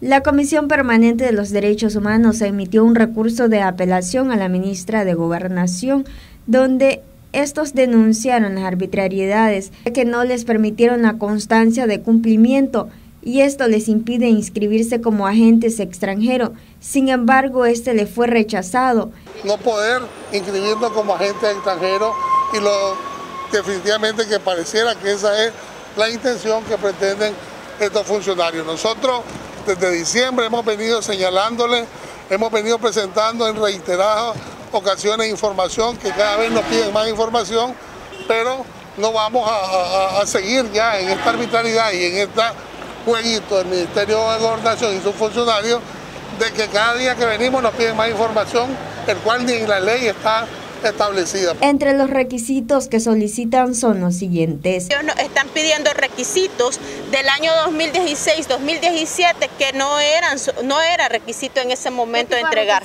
La Comisión Permanente de los Derechos Humanos emitió un recurso de apelación a la ministra de Gobernación, donde estos denunciaron las arbitrariedades que no les permitieron la constancia de cumplimiento y esto les impide inscribirse como agentes extranjeros. Sin embargo, este le fue rechazado. No poder inscribirnos como agentes extranjeros y lo definitivamente que pareciera que esa es la intención que pretenden estos funcionarios. Nosotros desde diciembre hemos venido señalándole, hemos venido presentando en reiteradas ocasiones información que cada vez nos piden más información, pero no vamos a, a seguir ya en esta arbitrariedad y en este jueguito del Ministerio de Gobernación y sus funcionarios de que cada día que venimos nos piden más información, el cual ni en la ley está establecida. Entre los requisitos que solicitan son los siguientes. Ellos están pidiendo requisitos del año 2016-2017 que no eran no era requisito en ese momento de entregar.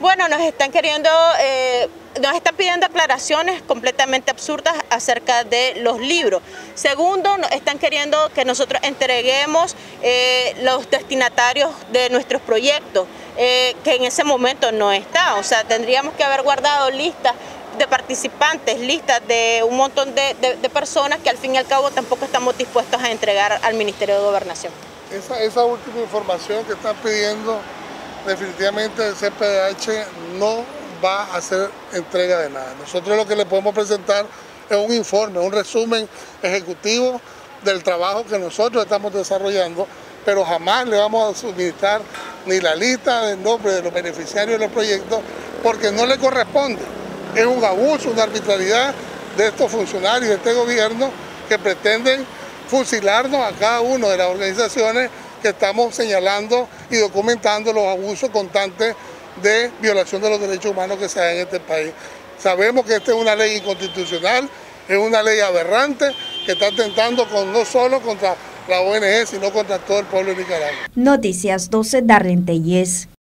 Bueno, nos están queriendo eh, nos están pidiendo aclaraciones completamente absurdas acerca de los libros. Segundo, nos están queriendo que nosotros entreguemos eh, los destinatarios de nuestros proyectos. Eh, que en ese momento no está. O sea, tendríamos que haber guardado listas de participantes, listas de un montón de, personas que al fin y al cabo tampoco estamos dispuestos a entregar al Ministerio de Gobernación. Esa, última información que están pidiendo, definitivamente el CPDH no va a hacer entrega de nada. Nosotros lo que le podemos presentar es un informe, un resumen ejecutivo del trabajo que nosotros estamos desarrollando, pero jamás le vamos a suministrar ni la lista del nombre de los beneficiarios de los proyectos, porque no le corresponde. Es un abuso, una arbitrariedad de estos funcionarios de este gobierno que pretenden fusilarnos a cada una de las organizaciones que estamos señalando y documentando los abusos constantes de violación de los derechos humanos que se dan en este país. Sabemos que esta es una ley inconstitucional, es una ley aberrante que está atentando no solo contra la ONG, sino contra todo el pueblo de Nicaragua. Noticias 12, Darlene Telles.